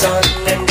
sun and